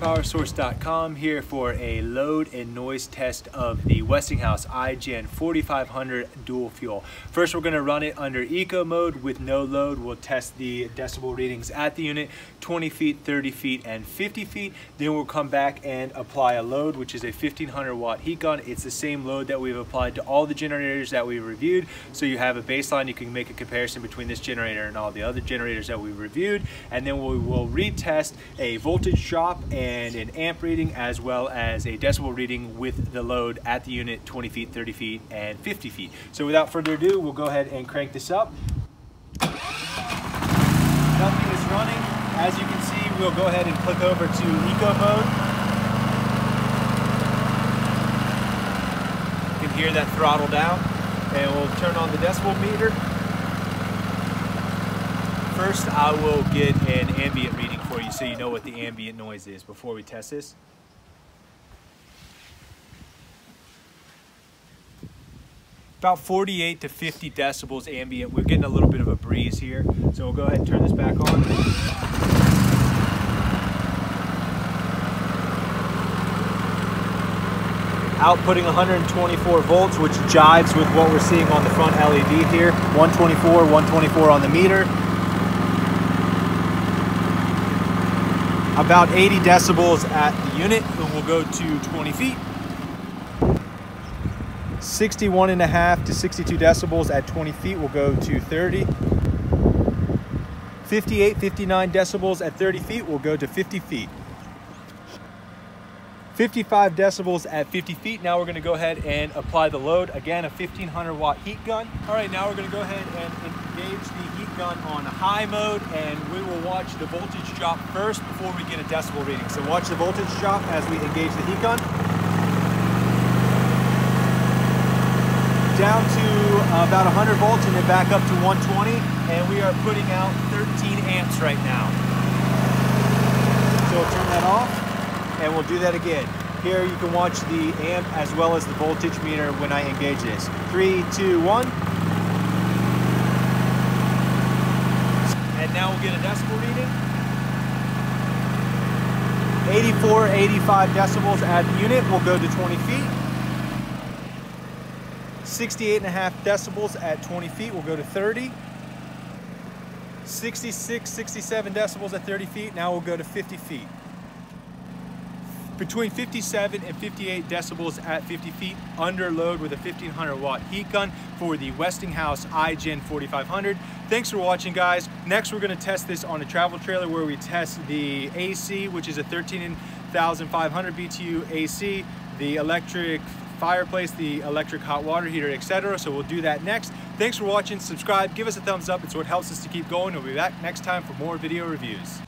PowerSource.com here for a load and noise test of the Westinghouse iGen 4500 dual fuel. First we're going to run it under eco mode with no load. We'll test the decibel readings at the unit 20 feet, 30 feet, and 50 feet. Then we'll come back and apply a load which is a 1500 watt heat gun. It's the same load that we've applied to all the generators that we reviewed. So you have a baseline, you can make a comparison between this generator and all the other generators that we reviewed. And then we will retest a voltage drop and an amp reading as well as a decibel reading with the load at the unit 20 feet, 30 feet, and 50 feet. So without further ado, we'll go ahead and crank this up. Nothing is running. As you can see, we'll go ahead and click over to eco mode. You can hear that throttle down and we'll turn on the decibel meter. First, I will get an ambient reading for you so you know what the ambient noise is before we test this. About 48 to 50 decibels ambient. We're getting a little bit of a breeze here. So we'll go ahead and turn this back on. outputting 124 volts, which jives with what we're seeing on the front LED here. 124, 124 on the meter. About 80 decibels at the unit and we'll go to 20 feet. 61 and a half to 62 decibels at 20 feet we'll go to 30 58 59 decibels at 30 feet we'll go to 50 feet 55 decibels at 50 feet. Now we're gonna go ahead and apply the load. Again, a 1500 watt heat gun. All right, now we're gonna go ahead and engage the heat gun on high mode and we will watch the voltage drop first before we get a decibel reading. So watch the voltage drop as we engage the heat gun. Down to about 100 volts and then back up to 120 and we are putting out 13 amps right now. So we'll turn that off and we'll do that again. Here you can watch the amp as well as the voltage meter when I engage this. Three, two, one. And now we'll get a decibel reading. 84, 85 decibels at the unit. We'll go to 20 feet. 68 and a half decibels at 20 feet. We'll go to 30. 66, 67 decibels at 30 feet. Now we'll go to 50 feet between 57 and 58 decibels at 50 feet under load with a 1500 watt heat gun for the Westinghouse iGen 4500. Thanks for watching guys. Next we're gonna test this on a travel trailer where we test the AC which is a 13,500 BTU AC, the electric fireplace, the electric hot water heater, etc. So we'll do that next. Thanks for watching, subscribe, give us a thumbs up. It's what helps us to keep going. We'll be back next time for more video reviews.